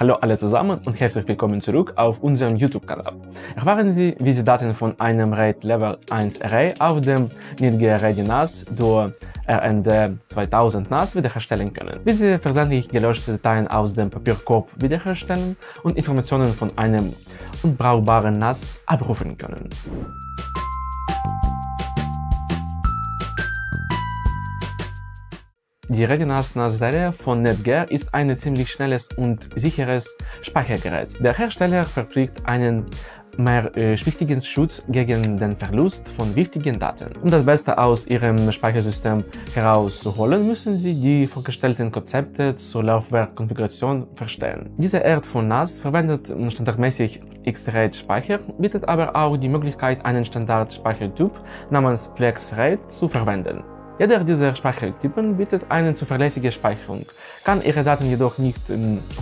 Hallo alle zusammen und herzlich willkommen zurück auf unserem YouTube-Kanal. Erfahren Sie, wie Sie Daten von einem RAID Level 1 Array auf dem Netgear Ready NAS durch RND 2000 NAS wiederherstellen können, wie Sie versehentlich gelöschte Dateien aus dem Papierkorb wiederherstellen und Informationen von einem unbrauchbaren NAS abrufen können. Die Redinas NAS-Serie von Netgear ist ein ziemlich schnelles und sicheres Speichergerät. Der Hersteller verpflichtet einen mehr äh, wichtigen Schutz gegen den Verlust von wichtigen Daten. Um das Beste aus Ihrem Speichersystem herauszuholen, müssen Sie die vorgestellten Konzepte zur Laufwerkkonfiguration verstehen. Diese Art von NAS verwendet standardmäßig X-RAID-Speicher, bietet aber auch die Möglichkeit, einen Standardspeichertyp namens FlexRAID zu verwenden. Jeder dieser Speichertypen bietet eine zuverlässige Speicherung, kann Ihre Daten jedoch nicht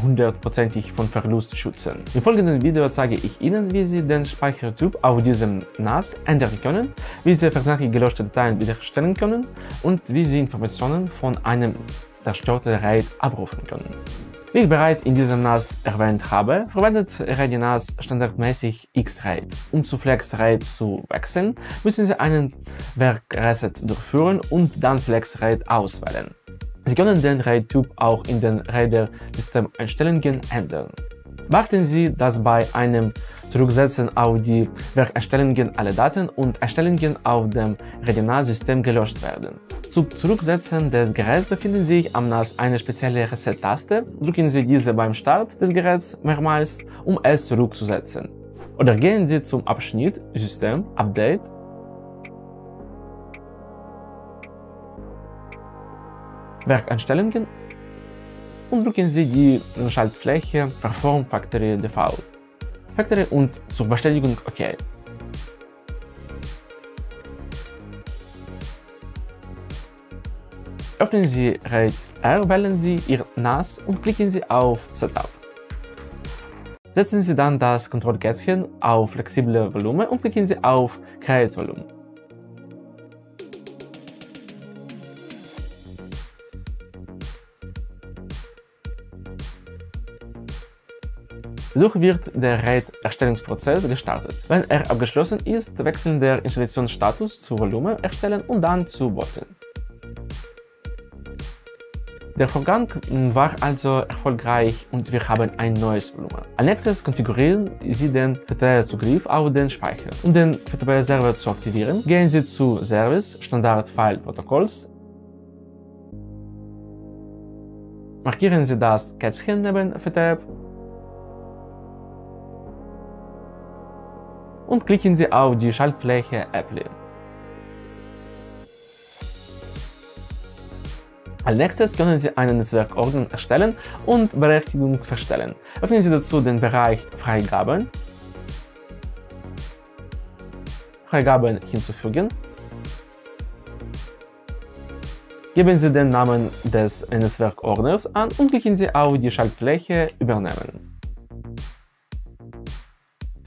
hundertprozentig von Verlust schützen. Im folgenden Video zeige ich Ihnen, wie Sie den Speichertyp auf diesem NAS ändern können, wie Sie versehentlich gelöschte Dateien wiederherstellen können und wie Sie Informationen von einem zerstörten RAID abrufen können. Wie ich bereits in diesem NAS erwähnt habe, verwendet Ready NAS standardmäßig X-RAID. Um zu FlexRAID zu wechseln, müssen Sie einen Werkreset durchführen und dann FlexRAID auswählen. Sie können den RAID-Typ auch in den Raider-Systemeinstellungen ändern. Beachten Sie, dass bei einem Zurücksetzen auf die Werkeinstellungen alle Daten und Einstellungen auf dem Regionalsystem gelöscht werden. Zum Zurücksetzen des Geräts befinden sich am NAS eine spezielle Reset-Taste. Drücken Sie diese beim Start des Geräts mehrmals, um es zurückzusetzen. Oder gehen Sie zum Abschnitt System Update Werkeinstellungen und drücken Sie die Schaltfläche Perform Factory Default. Factory und zur Bestätigung OK. Öffnen Sie RAID R, wählen Sie Ihr NAS und klicken Sie auf Setup. Setzen Sie dann das Kontrollkästchen auf flexible Volumen und klicken Sie auf Create Volumen. Dadurch wird der RAID-Erstellungsprozess gestartet. Wenn er abgeschlossen ist, wechseln der Installationsstatus zu Volumen erstellen und dann zu Button. Der Vorgang war also erfolgreich und wir haben ein neues Volumen. Als nächstes konfigurieren Sie den FTP-Zugriff auf den Speicher. Um den FTP-Server zu aktivieren, gehen Sie zu Service, Standard File Protocols, markieren Sie das Kätzchen neben FTP und klicken Sie auf die Schaltfläche Apply. Als nächstes können Sie einen Netzwerkordner erstellen und Berechtigung verstellen. Öffnen Sie dazu den Bereich Freigaben, Freigaben hinzufügen, geben Sie den Namen des Netzwerkordners an und klicken Sie auf die Schaltfläche Übernehmen.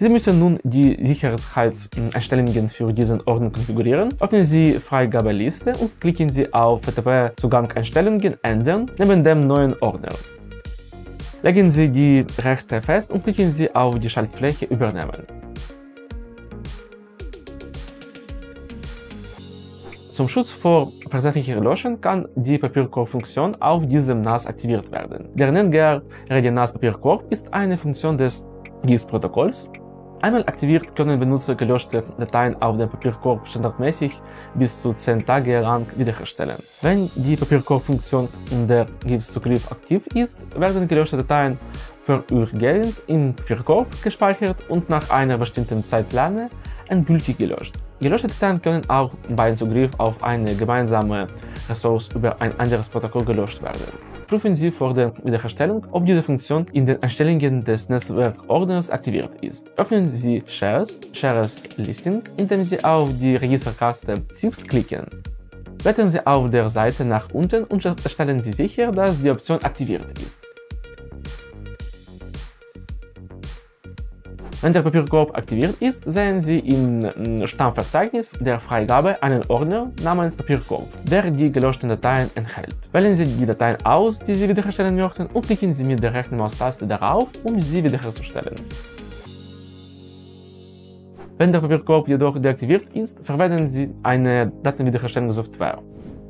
Sie müssen nun die Sicherheitseinstellungen für diesen Ordner konfigurieren. Öffnen Sie Freigabeliste und klicken Sie auf FTP-Zugang-Einstellungen ändern neben dem neuen Ordner. Legen Sie die Rechte fest und klicken Sie auf die Schaltfläche Übernehmen. Zum Schutz vor versehentlichem Löschen kann die Papierkorb-Funktion auf diesem NAS aktiviert werden. Der Netgear Ready NAS Papierkorb ist eine Funktion des GIS-Protokolls Einmal aktiviert können Benutzer gelöschte Dateien auf dem Papierkorb standardmäßig bis zu 10 Tage lang wiederherstellen. Wenn die Papierkorb-Funktion und der GIFs-Zugriff aktiv ist, werden gelöschte Dateien vorübergehend im Papierkorb gespeichert und nach einer bestimmten Zeit lange endgültig gelöscht. Gelöschte Dateien können auch bei Zugriff auf eine gemeinsame Ressource über ein anderes Protokoll gelöscht werden. Prüfen Sie vor der Wiederherstellung, ob diese Funktion in den Einstellungen des Netzwerkordners aktiviert ist. Öffnen Sie Shares, Shares Listing, indem Sie auf die Registerkaste CIFS klicken. Blättern Sie auf der Seite nach unten und stellen Sie sicher, dass die Option aktiviert ist. Wenn der Papierkorb aktiviert ist, sehen Sie im Stammverzeichnis der Freigabe einen Ordner namens Papierkorb, der die gelöschten Dateien enthält. Wählen Sie die Dateien aus, die Sie wiederherstellen möchten und klicken Sie mit der rechten Maustaste darauf, um sie wiederherzustellen. Wenn der Papierkorb jedoch deaktiviert ist, verwenden Sie eine Datenwiederherstellungssoftware.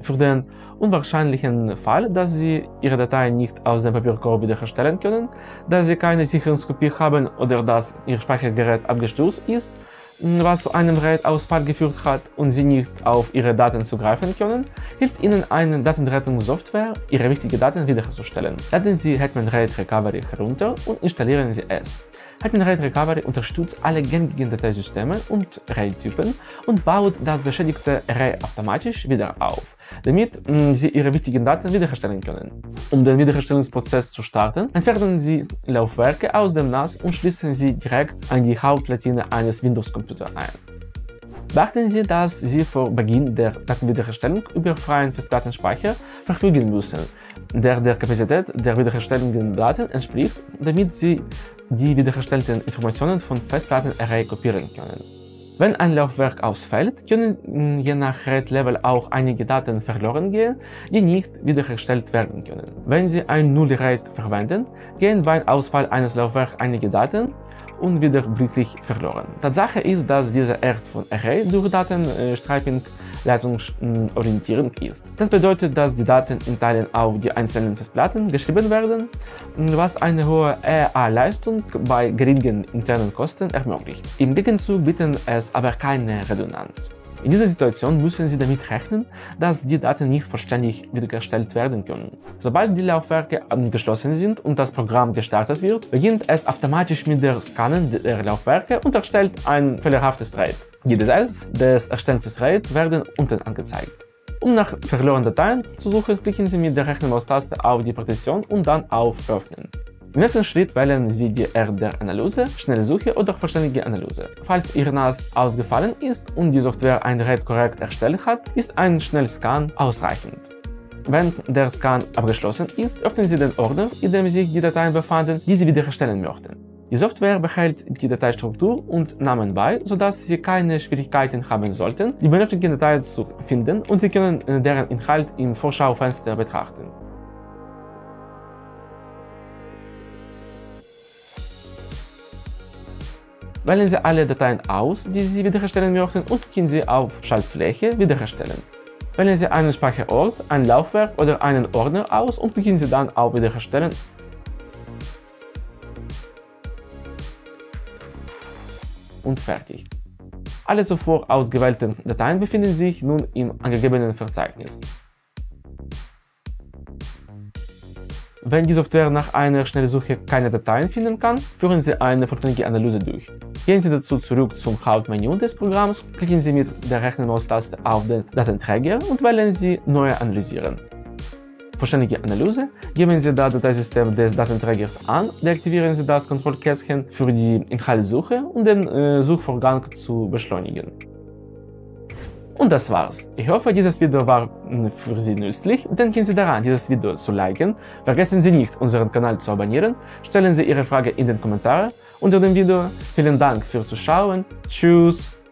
Für den unwahrscheinlichen Fall, dass Sie Ihre Dateien nicht aus dem Papierkorb wiederherstellen können, da Sie keine Sicherungskopie haben oder dass Ihr Speichergerät abgestürzt ist, was zu einem RAID-Ausfall geführt hat und Sie nicht auf Ihre Daten zugreifen können, hilft Ihnen eine Datenrettungssoftware, Ihre wichtigen Daten wiederherzustellen. Laden Sie Hetman RAID Recovery herunter und installieren Sie es. Hetman RAID Recovery unterstützt alle gängigen Dateisysteme und RAID-Typen und baut das beschädigte Array automatisch wieder auf, damit mm, Sie Ihre wichtigen Daten wiederherstellen können. Um den Wiederherstellungsprozess zu starten, entfernen Sie Laufwerke aus dem NAS und schließen Sie direkt an die Hauptplatine eines Windows-Computers ein. Beachten Sie, dass Sie vor Beginn der Datenwiederherstellung über freien Festplattenspeicher verfügen müssen, der der Kapazität der wiederherstellenden Daten entspricht, damit Sie die wiederhergestellten Informationen von Festplattenarray kopieren können. Wenn ein Laufwerk ausfällt, können mm, je nach RAID-Level auch einige Daten verloren gehen, die nicht wiederhergestellt werden können. Wenn Sie ein Null-RAID verwenden, gehen beim Ausfall eines Laufwerks einige Daten unwiederbringlich verloren. Tatsache ist, dass diese Art von Array durch Datenstriping leistungsorientierend ist. Das bedeutet, dass die Daten in Teilen auf die einzelnen Festplatten geschrieben werden, was eine hohe EA-Leistung bei geringen internen Kosten ermöglicht. Im Gegenzug bieten es aber keine Redundanz. In dieser Situation müssen Sie damit rechnen, dass die Daten nicht vollständig wiederhergestellt werden können. Sobald die Laufwerke geschlossen sind und das Programm gestartet wird, beginnt es automatisch mit der Scannen der Laufwerke und erstellt ein fehlerhaftes RAID. Die Details des erstellten RAID werden unten angezeigt. Um nach verlorenen Dateien zu suchen, klicken Sie mit der rechten Maustaste auf die Partition und dann auf Öffnen. Im nächsten Schritt wählen Sie die Art der Analyse, schnelle Suche oder vollständige Analyse. Falls Ihr NAS ausgefallen ist und die Software ein RAID korrekt erstellt hat, ist ein Schnellscan ausreichend. Wenn der Scan abgeschlossen ist, öffnen Sie den Ordner, in dem sich die Dateien befanden, die Sie wiederherstellen möchten. Die Software behält die Dateistruktur und Namen bei, sodass Sie keine Schwierigkeiten haben sollten, die benötigten Dateien zu finden und Sie können deren Inhalt im Vorschaufenster betrachten. Wählen Sie alle Dateien aus, die Sie wiederherstellen möchten und klicken Sie auf Schaltfläche Wiederherstellen. Wählen Sie einen Speicherort, ein Laufwerk oder einen Ordner aus und klicken Sie dann auf Wiederherstellen und fertig. Alle zuvor ausgewählten Dateien befinden sich nun im angegebenen Verzeichnis. Wenn die Software nach einer Schnellsuche keine Dateien finden kann, führen Sie eine vollständige Analyse durch. Gehen Sie dazu zurück zum Hauptmenü des Programms, klicken Sie mit der rechten Maustaste auf den Datenträger und wählen Sie Neue analysieren. Vollständige Analyse geben Sie das Dateisystem des Datenträgers an, deaktivieren Sie das Kontrollkästchen für die Inhaltssuche, um den äh, Suchvorgang zu beschleunigen. Und das war's. Ich hoffe, dieses Video war hm, für Sie nützlich. Denken Sie daran, dieses Video zu liken. Vergessen Sie nicht, unseren Kanal zu abonnieren. Stellen Sie Ihre Frage in den Kommentaren unter dem Video. Vielen Dank fürs Zuschauen. Tschüss.